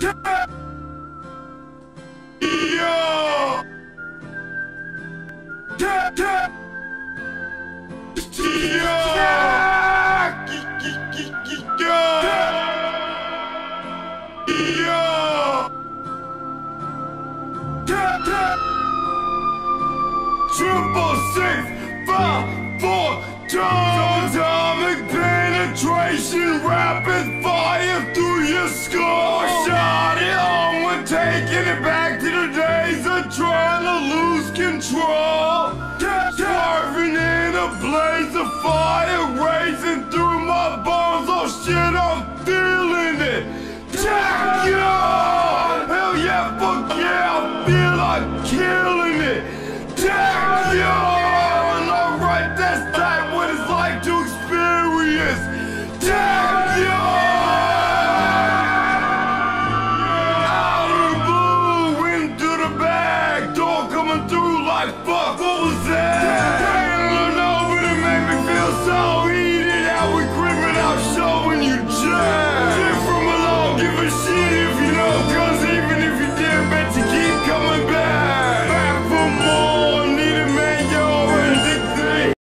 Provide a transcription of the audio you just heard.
Triple six, five, four, two. Penetration, rapid fire through your skull. Taking it back to the days of trying to lose control. Swerving in a blaze of fire, racing through my bones. Oh shit, I'm feeling it. Jack, yeah! Hell yeah, fuck yeah, I feel like killing it. Vai, pô, como